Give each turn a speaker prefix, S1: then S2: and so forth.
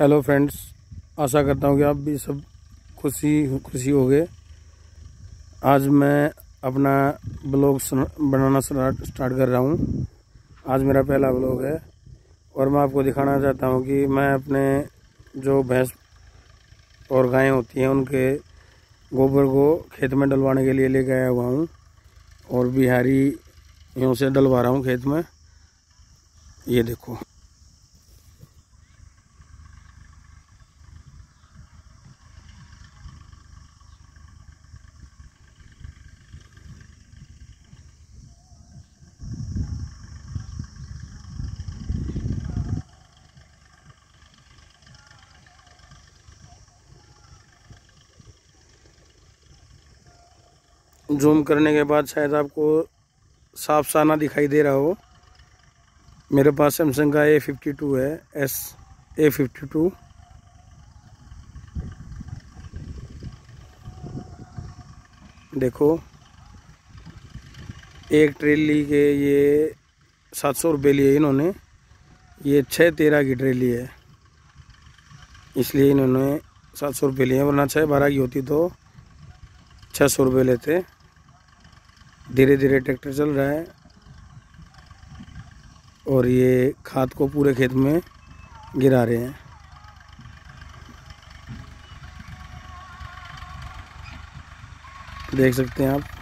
S1: Hello friends आशा करता हूँ कि आप भी सब खुशी खुशी हो गए आज मैं अपना ब्लॉग बनाना स्टार्ट कर रहा हूँ। आज मेरा पहला ब्लॉग है और मैं आपको दिखाना चाहता हूँ कि मैं अपने जो भैंस और गायें होती हैं, उनके गोबर को खेत में डलवाने के लिए लेके आया हुआ हूँ और बिहारी यूँ से डलवा रहा हूँ खेत में। ये देखो। जूम करने के बाद शायद आपको साफ़ साना दिखाई दे रहा हो। मेरे पास सैमसंग का ए फिफ्टी टू है एस ए फिफ्टी टू देखो, एक ट्रेली के ये सात सौ रुपये लिए इन्होंने। ये छः तेरह की ट्रेली है। इसलिए इन्होंने सात सौ रुपये लिए वरना छः बारह की होती तो छः सौ रुपये लेते। धीरे धीरे ट्रैक्टर चल रहा है। और ये खाद को पूरे खेत में गिरा रहे हैं। देख सकते हैं आप।